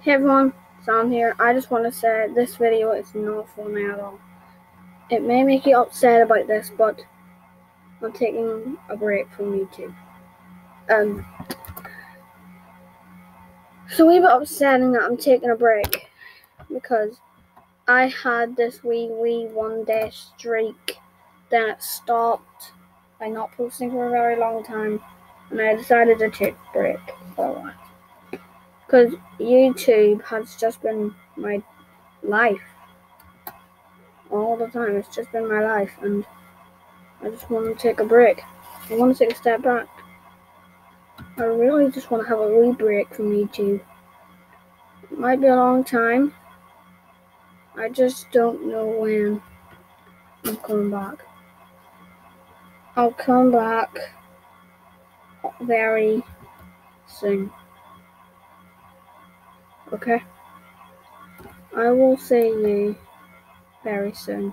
Hey everyone, Sam here. I just want to say this video is not funny at all. It may make you upset about this, but I'm taking a break from YouTube. Um, so we bit upsetting that I'm taking a break because I had this wee wee one day streak, then it stopped by not posting for a very long time, and I decided to take a break for a while because YouTube has just been my life all the time. It's just been my life, and I just want to take a break. I want to take a step back. I really just want to have a wee break from YouTube. It might be a long time. I just don't know when I'm coming back. I'll come back very soon. Okay? I will see you very soon.